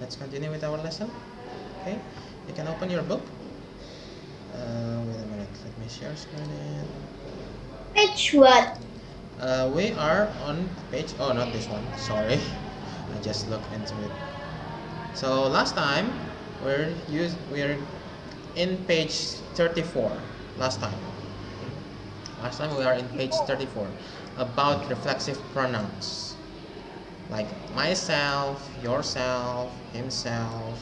let's continue with our lesson. Okay, you can open your book. Uh, wait a minute, let me share screen. Page what? Uh, we are on page. Oh, not this one. Sorry, I just looked into it. So last time we're use we're in page 34. Last time. Last time we are in page 34 about reflexive pronouns like myself, yourself, himself,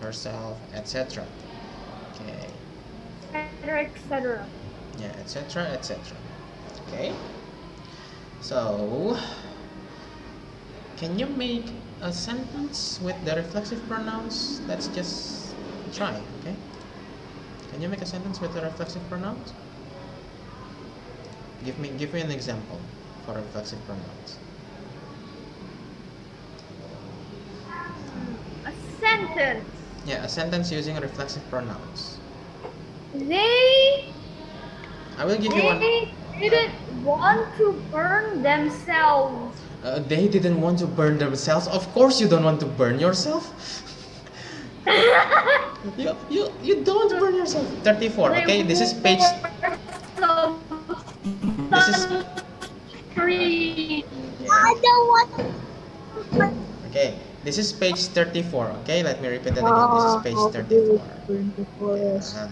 herself, etc. Okay. etc., etc. Yeah, etc. etc. Okay. So, can you make a sentence with the reflexive pronouns? Let's just try. Okay. Can you make a sentence with the reflexive pronouns? Give me give me an example for reflexive pronouns. A sentence. Yeah, a sentence using reflexive pronouns. They I will give you one. they didn't want to burn themselves. Uh, they didn't want to burn themselves. Of course, you don't want to burn yourself. you, you, you don't burn yourself. 34. Okay, this is page. This is Three. I don't want to. okay. This is page 34. Okay, let me repeat that again. This is page 34. Uh,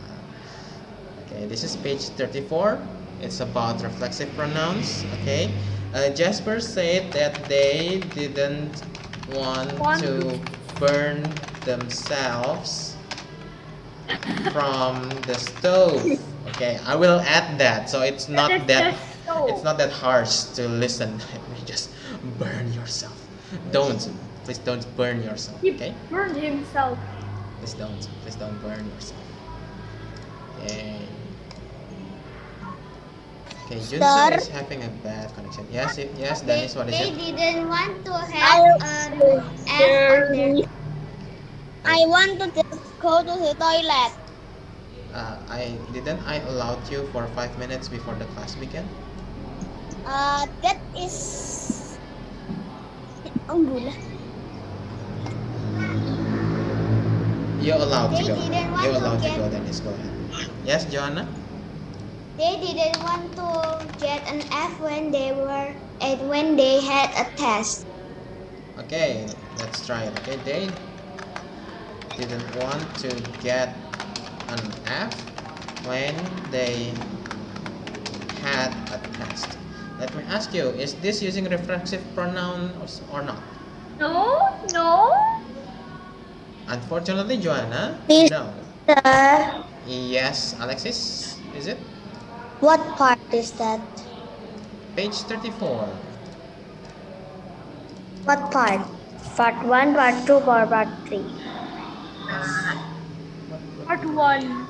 Okay, this is page 34. It's about reflexive pronouns. Okay, uh, Jasper said that they didn't want Want to burn themselves from the stove. Okay, I will add that so it's not that it's not that harsh to listen. Just burn yourself. Don't please don't burn yourself. He Okay. burned himself. Please don't. Please don't burn yourself. Okay. Okay, Junsu Sir? is having a bad connection. Yes, it, yes, Dennis, what is they it? didn't want to have an F on. I want to just go to the toilet. Uh, I didn't I allowed you for five minutes before the class began. Uh, that is. Ang gula. You allowed to go. didn't want You to allowed to get- go, Dennis. Go ahead. Yes, Joanna. They didn't want to get an F when they were and when they had a test. Okay, let's try it. Okay, they didn't want to get an F when they had a test. Let me ask you, is this using reflexive pronoun or not? No, no. Unfortunately, Joanna, Please. no. Uh, Yes, Alexis, is it? what part is that? Page 34. What part? Part 1, part 2, or part 3? Um, what- what- Part one.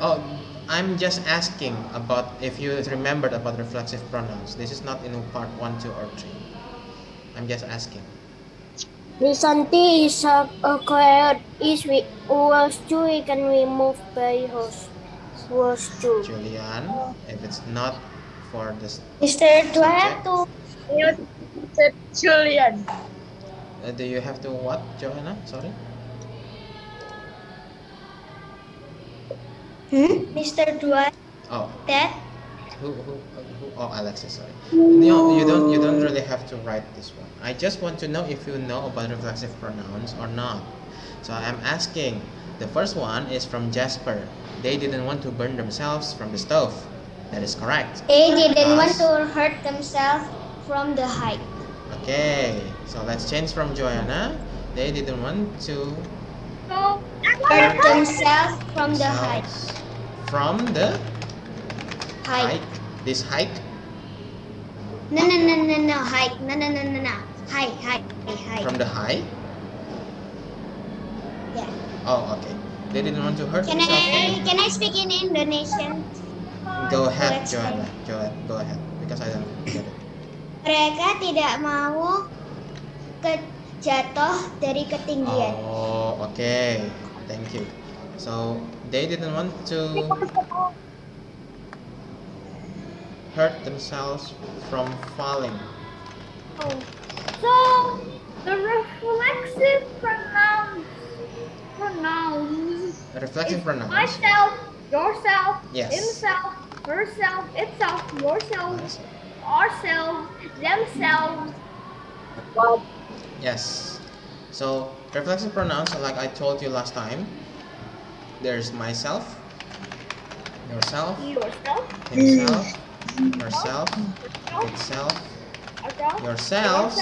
Oh, I'm just asking about if you remembered about reflexive pronouns. This is not in part 1, 2, or 3. I'm just asking. Recently is acquired is we was two we can remove by host was two. Julian, if it's not for this, Mister, do I have to Julian. uh, do you have to what, Johanna? Sorry. hmm? Mister, do I Oh, that? who, who, Oh, Alexis, sorry. No, you don't. You don't really have to write this one. I just want to know if you know about reflexive pronouns or not. So I'm asking. The first one is from Jasper. They didn't want to burn themselves from the stove. That is correct. They didn't want to hurt themselves from the height. Okay, so let's change from Joanna. They didn't want to No. Hurt themselves from the height. from the Height. This hike. No, no, no, no, no. Height. No, no, no, no, no. Height, height, height. From the high. Yeah. Oh, okay. They didn't want to hurt Can. I can I speak in Indonesian? Go ahead, Joanna. Go ahead. Go ahead. Because I don't get it. Mereka tidak mau ke jatuh dari ketinggian. Oh, okay. Thank you. So they didn't want to hurt themselves from falling. Oh. So the reflexive pronoun reflexive pronouns. myself, yourself, Yes. himself, herself, itself, yourself, ourselves, themselves. Yes. So reflexive pronouns, like I told you last time, there's myself, yourself, Yourself, himself, yourself, itself, ourselves, yourselves.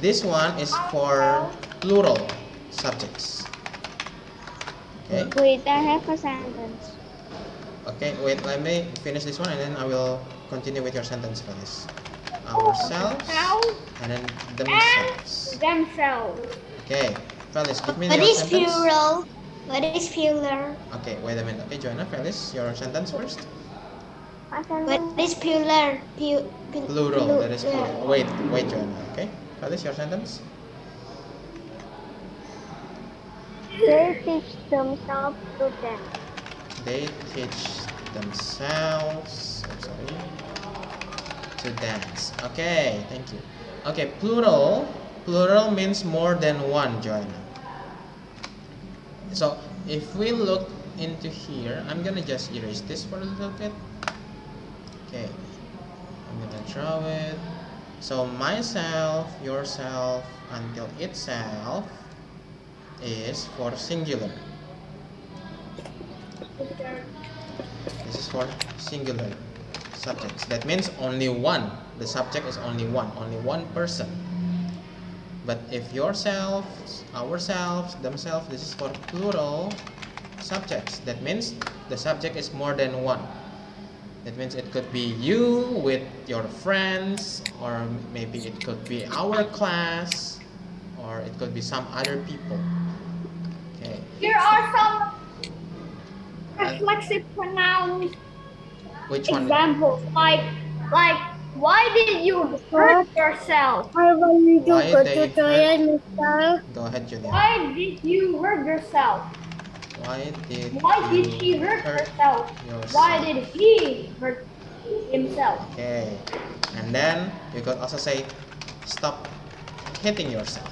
This one is for plural subjects. Okay. Wait, I have a sentence. Okay. Wait. Let me finish this one, and then I will continue with your sentence for this. Ourselves, Themselves and then themselves. themselves. Okay. Felix, give me What your is sentence. plural? What is plural? Okay. Wait a minute. Okay, Joanna, Felix, your sentence first. What is plural? Pu- pu- Plural. That is plural. plural. Wait, wait, Joanna. Okay. What is your sentence. They teach themselves to them. They teach themselves. I'm sorry. To dance. Okay. Thank you. Okay. Plural. Plural means more than one, Joanna. So if we look into here, I'm gonna just erase this for a little bit. Okay. I'm gonna draw it. So myself, yourself, until itself is for singular. This is for singular subjects. That means only one. The subject is only one, only one person. But if yourselves, ourselves, themselves, this is for plural subjects. That means the subject is more than one. That means it could be you with your friends, or maybe it could be our class, or it could be some other people. Okay. Here are some reflexive pronouns Which one? examples. Like, like, why did you hurt yourself? I want you to Why go to toilet, mister. Go ahead, Julia. Why did you hurt yourself? Why did Why did she hurt hurt herself? yourself? Why did he hurt himself? Okay. And then you could also say, stop hitting yourself.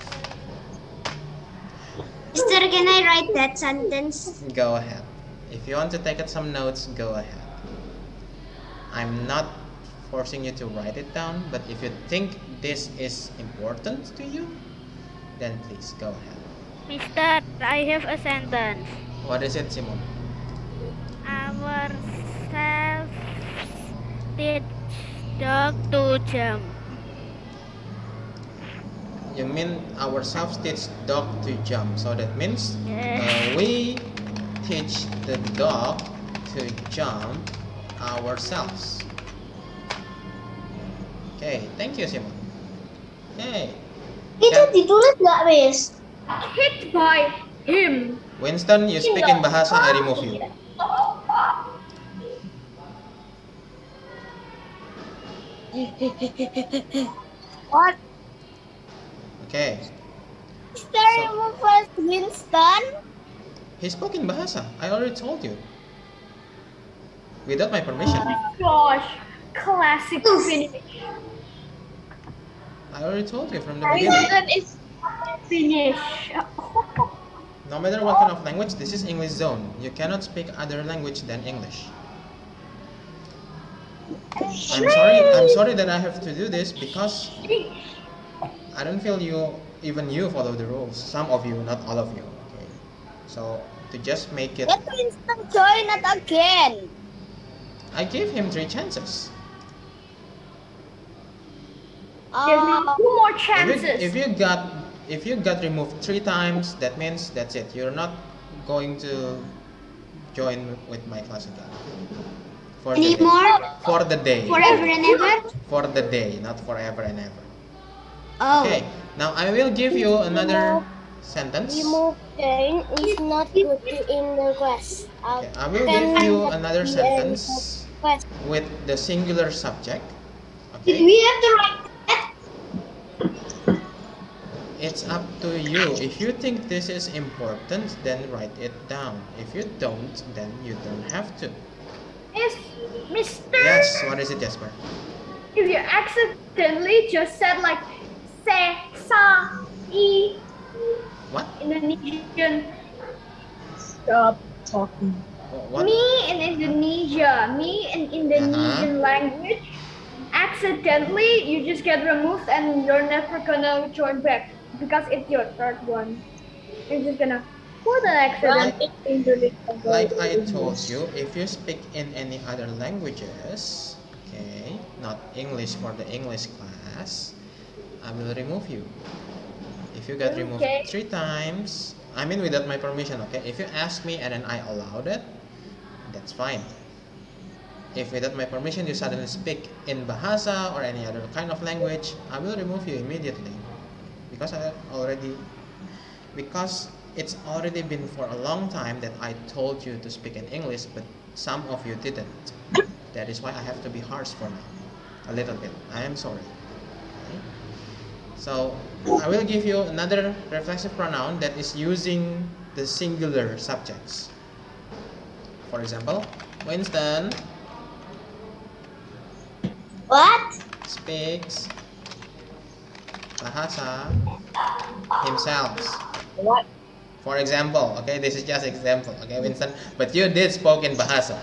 Mister, can I write that sentence? Go ahead. If you want to take out some notes, go ahead. I'm not forcing you to write it down, but if you think this is important to you, then please go ahead. Mister, I have a sentence. What is it, Simon? Ourselves teach dog to jump. You mean ourselves teach dog to jump. So that means Yeah. uh, we teach the dog to jump ourselves. Okay, thank you, Simon. Okay, Itu ditulis nggak, Miss? Hit by him. Winston, you speak in bahasa, I remove you. What? Okay, Mister, you first Winston? he spoke in bahasa. I already told you. Without my permission. Oh my Gosh, classic finish. I already told you from the beginning. Winston is Finish. No matter what kind of language, this is English zone. You cannot speak other language than English. I'm sorry. I'm sorry that I have to do this because I don't feel you, even you, follow the rules. Some of you, not all of you. Okay. So to just make it, Let Winston join it again. I gave him three chances. There's now Oh, two more If chances. you, if you got, if you got removed three times, that means that's it. You're not going to join with my class again. For the day. For the day. Forever and ever? For the day, not forever and ever. Oh. Okay. Now I will give you another sentence. Remove chain is not good in the class. Okay, I will give you another sentence with the singular subject. Did Okay. we have to write It's up to you. If you think this is important, then write it down. If you don't, then you don't have to. Is Mr. Yes, what is it, Jasper? If you accidentally just said like se, sa, i, What? Indonesian. Stop. talking. Oh, what? Me in Indonesia, me in Indonesian uh-huh. language, accidentally you just get removed and you're never gonna join back because it's your third one. You're just gonna what an accident. Like I told you, if you speak in any other languages, okay, not English for the English class, I will remove you. If you get removed Okay. three times, I mean without my permission, okay? If you ask me and then I allowed it, that's fine. If without my permission you suddenly speak in Bahasa or any other kind of language, I will remove you immediately. Because I already because it's already been for a long time that I told you to speak in English, but some of you didn't. That is why I have to be harsh for now, a little bit. I am sorry. Okay? So I will give you another reflexive pronoun that is using the singular subjects. For example, Winston What? speaks bahasa himself. What? For example, okay, this is just example, okay, Winston. But you did spoke in bahasa.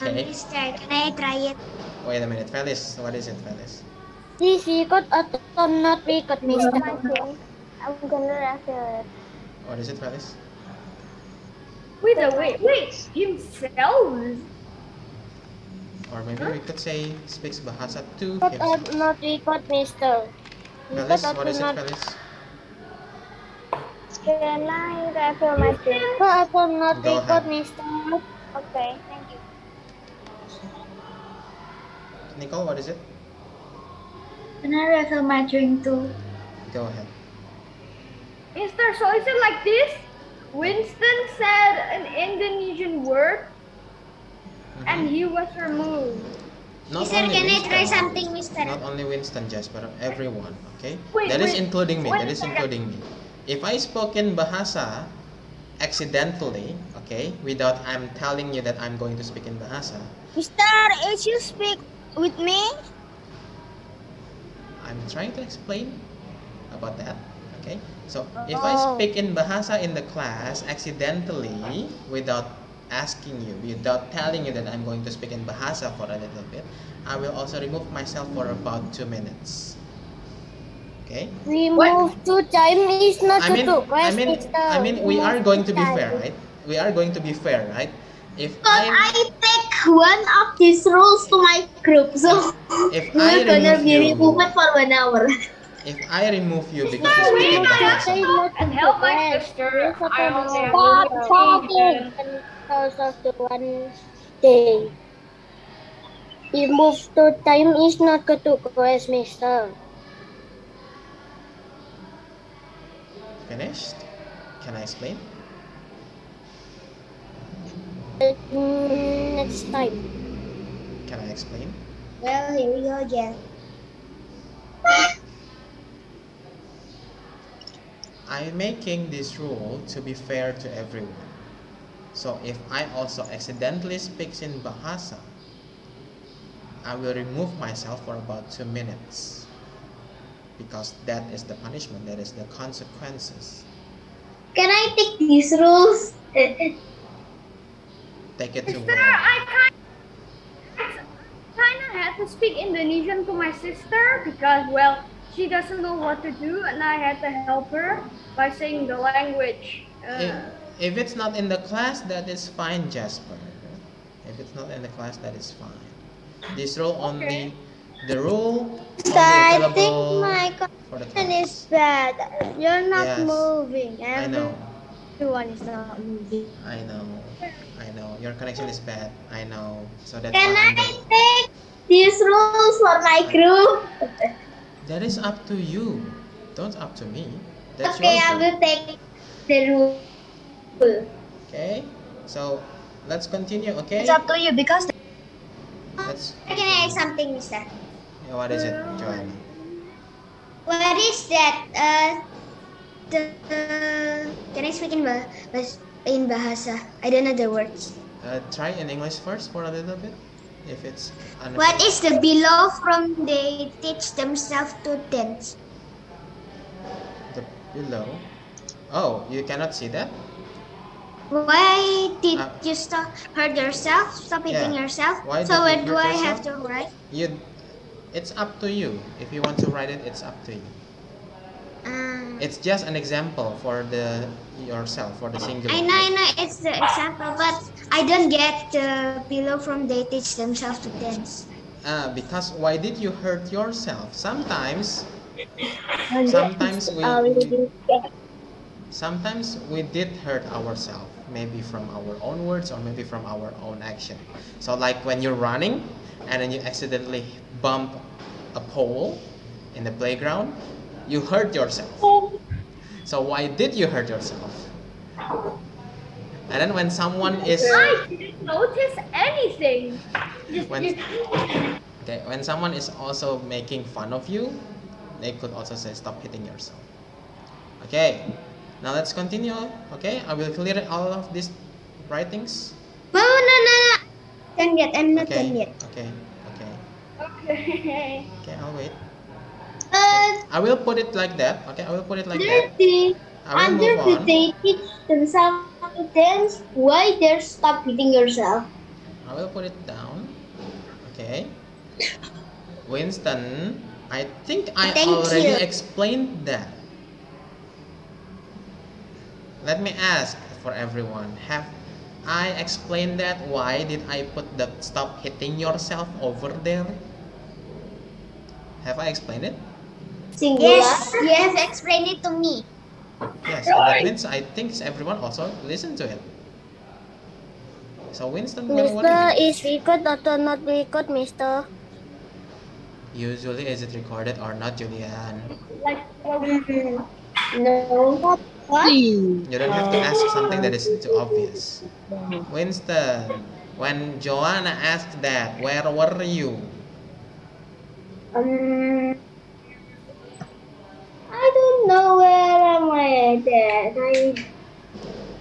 Okay. Mister, can I try it? Wait a minute, Felis. What is it, Felis? This record atau not record, Mister? I'm gonna record it. What is it, Felis? Wait a wait, wait, himself. Or maybe we could say speaks bahasa to Record himself. or not record, Mister? Felis, what is it, Felis? Can I record my screen? Record or not Go record, ahead. Mister? Okay, thank you. Nicole, what is it? Can I record my drink too? Go ahead. Mister, so is it like this? Winston said an Indonesian word. And he was removed. Not Mister, can I try something, Mister? Not only Winston, Jasper, everyone, okay? Wait, that is wait. including me, Wait that is including me. If I spoke in Bahasa accidentally, okay, without I'm telling you that I'm going to speak in Bahasa, Mister, if you speak with me, I'm trying to explain about that. Okay, so if I Oh. speak in Bahasa in the class accidentally without asking you, without telling you that I'm going to speak in Bahasa for a little bit, I will also remove myself for about two minutes. Okay, remove two time is not I to mean, two I mean, Mister. I mean, we are going to be fair, right? We are going to be fair, right? If I'm, take one of these rules to my group, so if I we're gonna remove be removed for one hour. if I remove you because you speak in wait, I have Bahasa, And help my sister. I only have Stop one talking season. because of the one day. Remove to time is not good to quest, Mister. finished. Can I explain? Mm, Next time. Can I explain? Well, here we go again. I'm making this rule to be fair to everyone. So if I also accidentally speaks in Bahasa, I will remove myself for about two minutes. Because that is the punishment, that is the consequences. Can I take these rules? Take it to Sister, where? I kind kind of had to speak Indonesian to my sister because, well, she doesn't know what to do, and I had to help her by saying the language. If, Uh, if it's not in the class, that is fine, Jasper. If it's not in the class, that is fine. This rule only, the rule only I think my for the connection is bad. You're not Yes. moving. I know. Everyone is not moving. I know. I know. Your connection is bad. I know. So that's Can why I I'm take these rules for my group? That is up to you. Don't up to me. That's okay, I your will take the Okay. So let's continue. Okay. It's up to you because. Let's. Can I ask something, Mister? Yeah, what is it, Joanna? What is that? Uh, the can I speak in bah in bahasa? I don't know the words. Uh, try in English first for a little bit. If it's What is the below from they teach themselves to dance? the below? Oh, you cannot see that. Why did Uh, you stop hurt yourself? Stop hitting Yeah. yourself? Why so did you what do hurt I have to write? You, it's up to you. If you want to write it, it's up to you. Um, It's just an example for the yourself for the singular. I know, I know, it's the example, but I don't get the below from they teach themselves to dance. Uh, because why did you hurt yourself? Sometimes, sometimes we, sometimes we did hurt ourselves. Maybe from our own words or maybe from our own action. So like when you're running and then you accidentally bump a pole in the playground, you hurt yourself. So why did you hurt yourself? And then when someone is I didn't notice anything. When- Okay, when someone is also making fun of you, they could also say stop hitting yourself. Okay, now let's continue. Okay, I will clear all of these writings. No, no, no, no. Done yet, I'm not Okay, done yet. okay, okay, okay. okay. I'll wait. Uh, I will put it like that. Okay, I will put it like that. the, I will under move the on. they teach themselves to dance, why there stop hitting yourself? I will put it down. Okay. Winston, I think I Thank already you. explained that. Let me ask for everyone. Have I explained that? Why did I put the stop hitting yourself over there? Have I explained it? Singular? Yes, yes, explain it to me. Yes, so that means I think everyone also listen to it. So Winston, what, what Mister, think? is record or not record, Mister? Usually is it recorded or not, Julian? Like, well, mm-hmm. No. What? You don't have to ask something that is too obvious. Winston, when Joanna asked that, where were you? Um, I don't know where am I at. I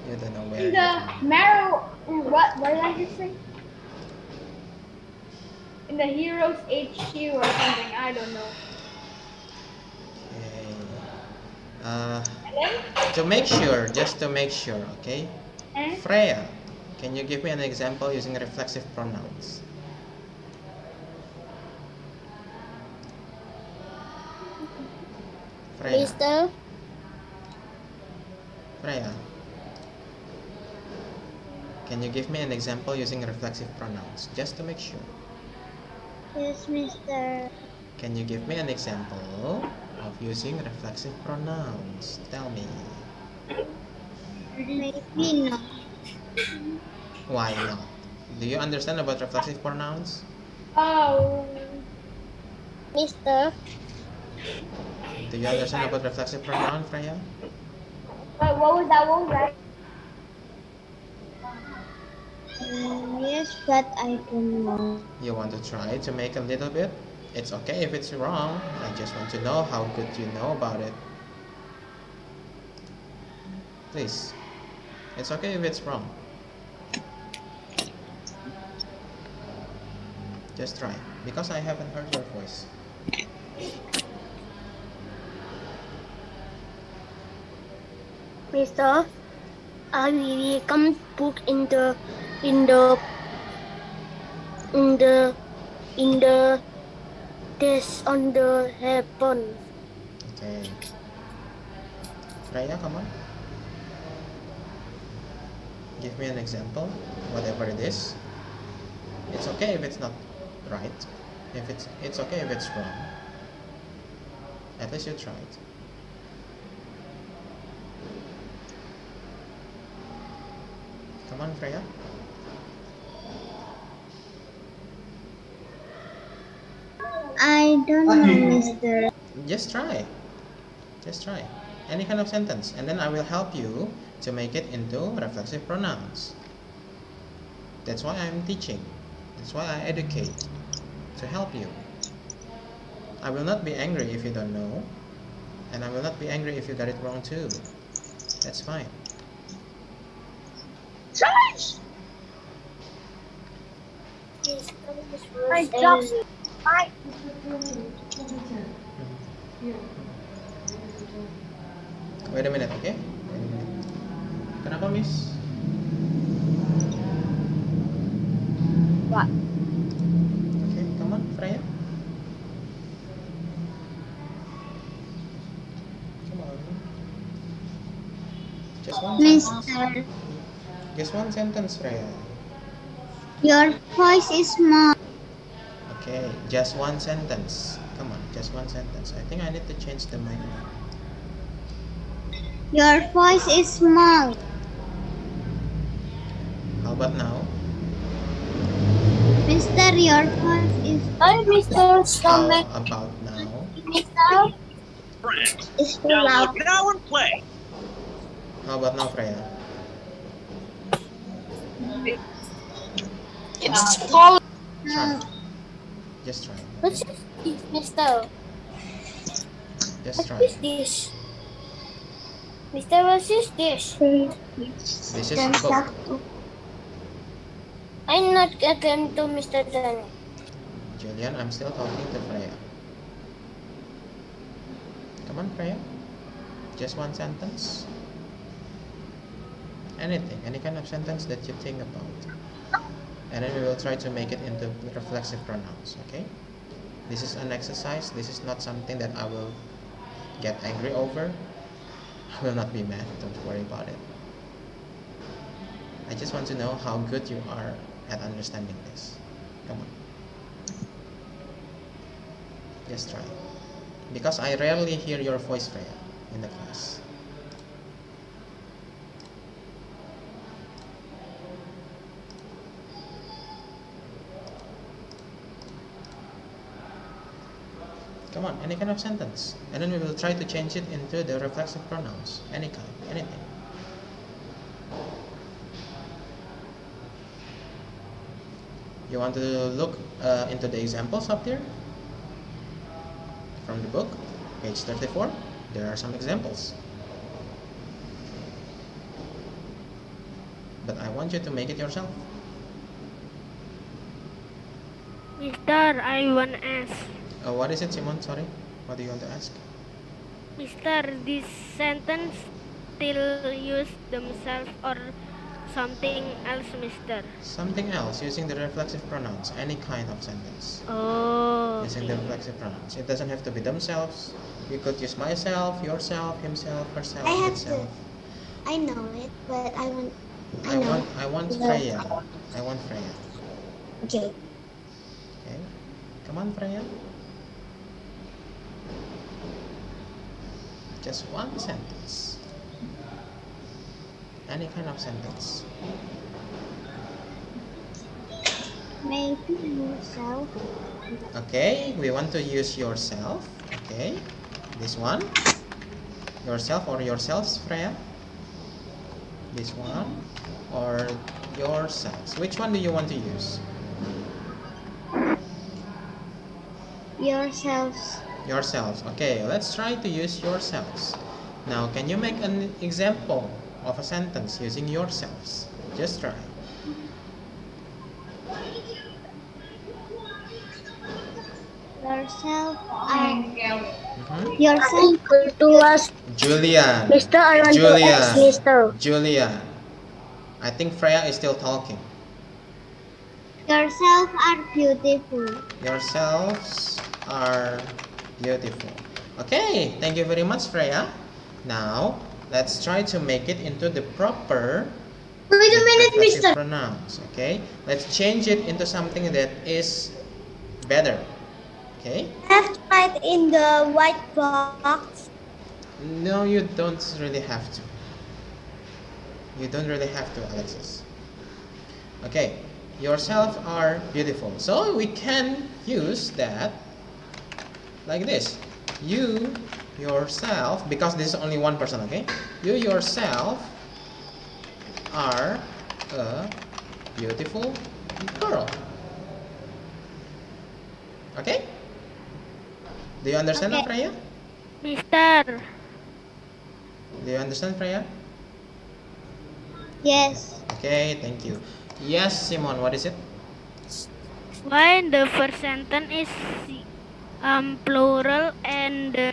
You don't know where. in the are. Marrow, what, what did I just say? In the Heroes HQ or something, I don't know. Uh, to make sure, just to make sure, okay? eh? Freya, can you give me an example using reflexive pronouns? Freya, Mister, Freya, can you give me an example using reflexive pronouns, just to make sure? yes, Mister. Can you give me an example of using reflexive pronouns? Tell me. Maybe not. Why not? Do you understand about reflexive pronouns? Oh, Mister, Do you understand about reflexive pronoun, Freya? what, what was that? Was that? Mm, yes, but I don't know. You want to try to make a little bit? It's okay if it's wrong. I just want to know how good you know about it. Please. It's okay if it's wrong. Just try. Because I haven't heard your voice. Mister, I will come book in the in the in the in the desk on the heaven. Okay. Freya, come on. Give me an example, whatever it is. It's okay if it's not right. If it's it's okay if it's wrong. At least you tried. Come on, Freya. I don't know, Mister. Just try. Just try. Any kind of sentence, and then I will help you to make it into reflexive pronouns. That's why I'm teaching. That's why I educate to help you. I will not be angry if you don't know, and I will not be angry if you got it wrong too. That's fine. I just Wait a minute, oke? Okay? Kenapa, Miss? What? Oke, okay, come on, Freya. Just one Mister. sentence. Just one sentence, Freya. Your voice is small. Okay, just one sentence. Come on, just one sentence. I think I need to change the microphone. Your voice is small. How about now? Mister, your voice is. Hi, Mister. How about now? Mister. Friends, It's too loud. now and play. How about now, Freya? Uh, it's small. Try. Just try. What's Okay? this, Mister? Just try. What is this? Mister, what is this? This is book. I'm not getting to Mr. Danny. Julian, I'm still talking to Freya. Come on, Freya. Just one sentence. Anything, any kind of sentence that you think about. And then we will try to make it into reflexive pronouns, okay? This is an exercise. This is not something that I will get angry over. I will not be mad. Don't worry about it. I just want to know how good you are at understanding this. Come on. Just try. Because I rarely hear your voice, Freya, in the class. Any kind of sentence. And then we will try to change it into the reflexive pronouns. Any kind, anything. You want to look uh, into the examples up there? From the book, page 34, there are some examples. But I want you to make it yourself. Mister, I want ask. Uh, what is it, Simon? Sorry. What do you want to ask? Mister, this sentence still use themselves or something else, Mister? Something else using the reflexive pronouns. Any kind of sentence. Oh. Using the reflexive pronouns. It doesn't have to be themselves. You could use myself, yourself, himself, herself, I have itself. I know it, but I want. I, I know. want I want Yeah. Freya. I want Freya. Okay. Okay. Come on, Freya. Just one sentence. Any kind of sentence. Maybe yourself. Okay, we want to use yourself. Okay, this one. Yourself or yourselves, Freya. This one or yourselves. Which one do you want to use? Yourselves. Yourselves. Okay, let's try to use yourselves. Now, can you make an example of a sentence using yourselves? Just try. Yourself. Are, Mhm. yourself. To us, Julian. Mister. I want to ask Mister. Julian. I think Freya is still talking. Yourself are beautiful. Yourselves are beautiful. Okay, thank you very much, Freya. Now, let's try to make it into the proper Wait a minute, Mister. pronouns. Okay, let's change it into something that is better. Okay, I have to write in the white box. no, you don't really have to. You don't really have to, Alexis. Okay, yourself are beautiful. So we can use that like this. You yourself, because this is only one person, okay? You yourself are a beautiful girl. Okay? Do you understand Okay. Freya? Mister, Do you understand, Freya? Yes. Okay, thank you. Yes, Simon, what is it? why the first sentence is um plural and the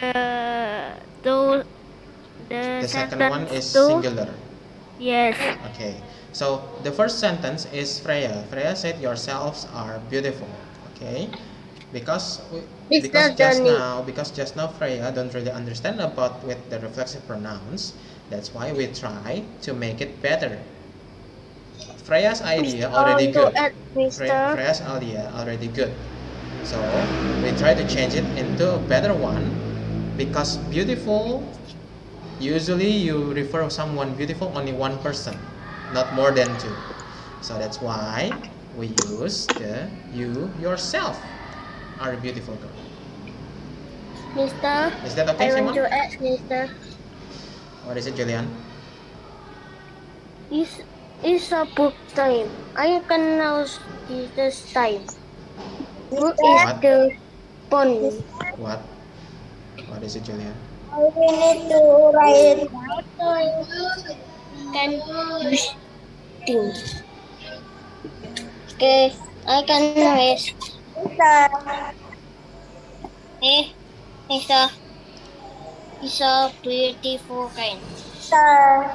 two the, The second one is two singular. Yes. Okay, so the first sentence is Freya. Freya said, "Yourselves are beautiful." Okay, because we, It's because just Johnny. now because just now Freya don't really understand about with the reflexive pronouns. That's why we try to make it better. Freya's idea already good. add, Fre- Mister. Freya's idea already good. So we try to change it into a better one because beautiful usually you refer someone beautiful only one person, not more than two. So that's why we use the you yourself are a beautiful girl. Mister, Is that okay, I want to ask Mister. What is it, Julian? It's, is a book time. I can now see this time. Book is What? the phone. What? What is it, Julian? We need to write can use things. Okay, I can write. Eh, Mister. It's a beautiful kind. Mister.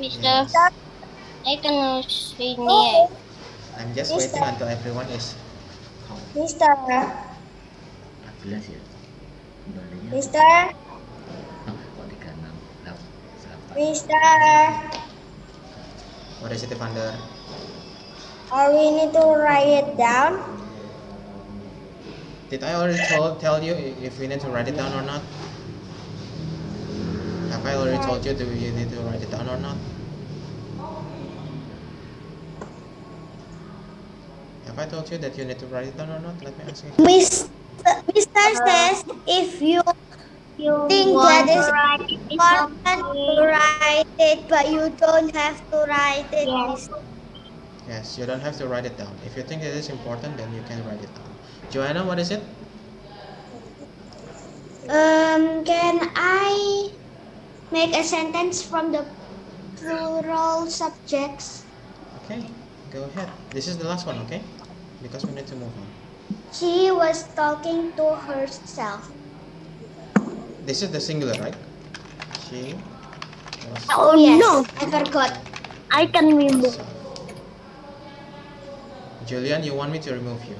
Mister. Yes. I can see near. I'm just waiting until everyone is calm. Mister. Ah, jelas ya ah, kembalinya Mister. oh, kok kanan Mister. What is it, Evander? Are we need to write it down? Did I already told, tell you if we need to write it down or not? Have I already told you do you need to write it down or not? Have I told you that you need to write it down or not? Let me ask you. Miss, Mister says if you you think that that is important to write it, but you don't have to write it. Mister. Yes, you don't have to write it down. If you think it is important, then you can write it down. Joanna, what is it? Um, can I make a sentence from the plural subjects? Okay, go ahead. This is the last one, okay? Because we need to move on. She was talking to herself. This is the singular, right? She was Oh no! I forgot. I can remove. Julian, you want me to remove you?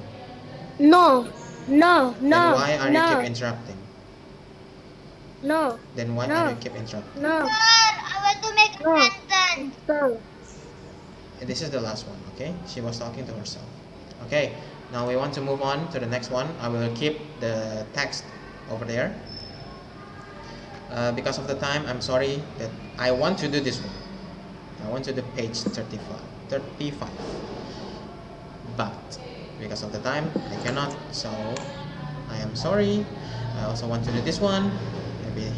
No, no, then no, why are no, you keep interrupting? no, Then why No. are you keep interrupting? no. I want to make a sentence. No. This is the last one, okay? She was talking to herself. Okay, now we want to move on to the next one. I will keep the text over there. Uh, because of the time, I'm sorry that I want to do this one. I want to do page 35. 35. But because of the time, I cannot. So I am sorry. I also want to do this one. Maybe.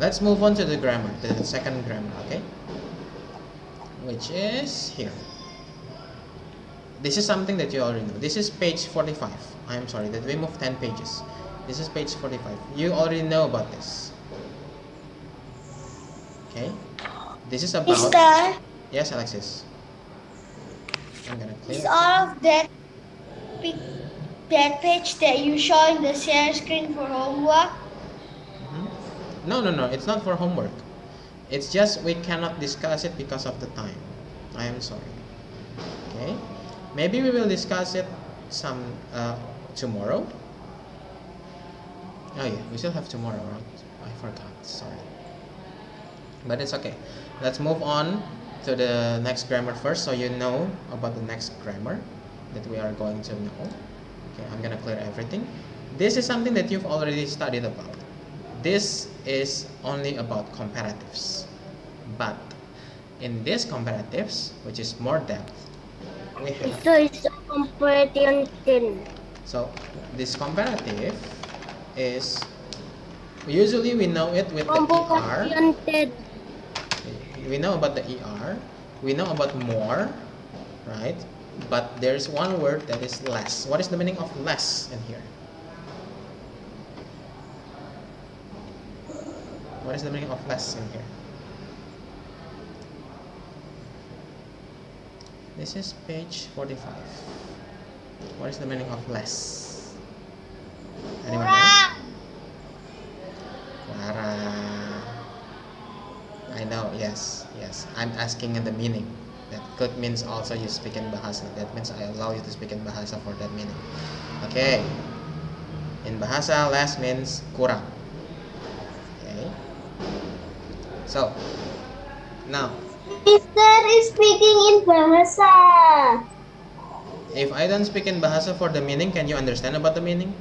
Let's move on to the grammar, the second grammar, okay? Which is here. This is something that you already know. This is page 45. I am sorry that we moved 10 pages. This is page 45. You already know about this. Okay? This is about. Mister, Yes, Alexis. I'm gonna clear. is all of that that page that you show in the share screen for homework? Mhm. No, no, no. It's not for homework. It's just we cannot discuss it because of the time. I am sorry. Okay. Maybe we will discuss it some uh, tomorrow. Oh yeah, we still have tomorrow, right? I forgot. Sorry. But it's okay. Let's move on to the next grammar first, so you know about the next grammar that we are going to know. Okay, I'm gonna clear everything. This is something that you've already studied about. This is only about comparatives. But in this comparatives, which is more depth, So it's comparative so this comparative is usually we know it with the ER. We know about the ER. We know about more, right? But there's one word that is less. What is the meaning of less in here? What is the meaning of less in here? This is page 45. What is the meaning of less? Anyone know? Kurang. I know, yes, yes. I'm asking in the meaning. That could means also you speak in Bahasa. That means I allow you to speak in Bahasa for that meaning. Okay. In Bahasa, less means kurang. Okay. So, now, Mister is speaking in Bahasa. if I don't speak in Bahasa for the meaning, can you understand about the meaning?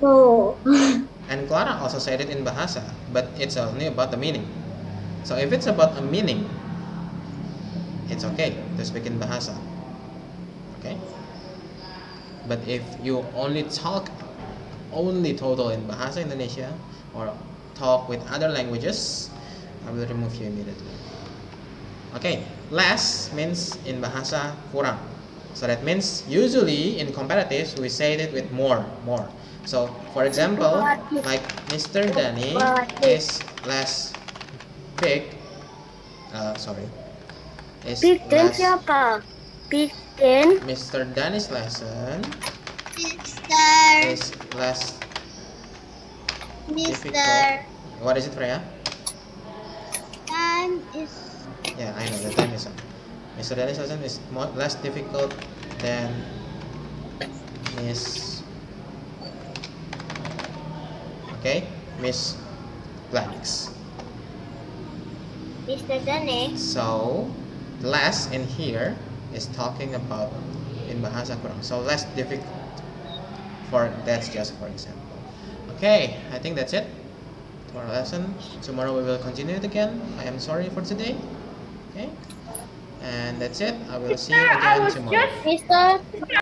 No. Oh. And Clara also said it in Bahasa, but it's only about the meaning. So if it's about a meaning, it's okay to speak in Bahasa. Okay? But if you only talk only total in Bahasa Indonesia or talk with other languages, I will remove you immediately. Okay, less means in Bahasa kurang. So that means usually in comparatives we say it with more, more. So for example, like Mr. Danny is less big. Uh, sorry. Is Big Dan less, siapa? Big Dan. Mr. Danny's lesson Mister. is less difficult. What is it, Freya? Dan is. Yeah, I know the time is up. Mr. Danny's lesson is more, less difficult than Miss. Okay, Miss Blank's. Mister Dane. So, less in here is talking about in Bahasa Kurang. So less difficult. For that's just for example. Okay, I think that's it for our lesson. Tomorrow we will continue it again. I am sorry for today. And that's it. I will see you again tomorrow. Mister